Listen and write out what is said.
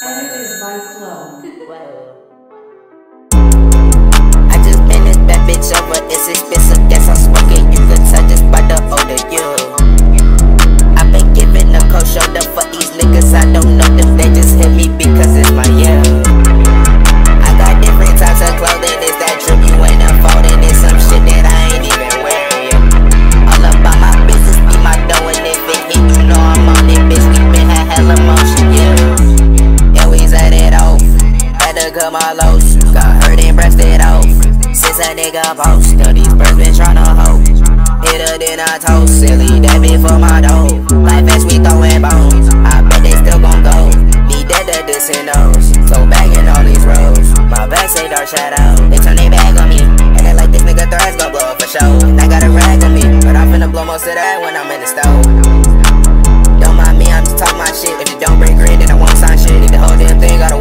Edited by Flow. to cut my lotion. Got hurt and breast it off. Since a nigga posted, these birds been tryna hoe. Hit her, then I told silly, that bitch for my dough. Life as we throwin' bones, I bet they still gon' go. Be dead at this and those, so bagging all these roads. My back say dark shadow, they turn their back on me. And they like this nigga thrice gon' blow up for show. And I got a rag on me, but I'm finna blow most of that when I'm in the stove. Don't mind me, I'm just talking my shit. If you don't bring grit, then I won't sign shit. Need the whole damn thing, gotta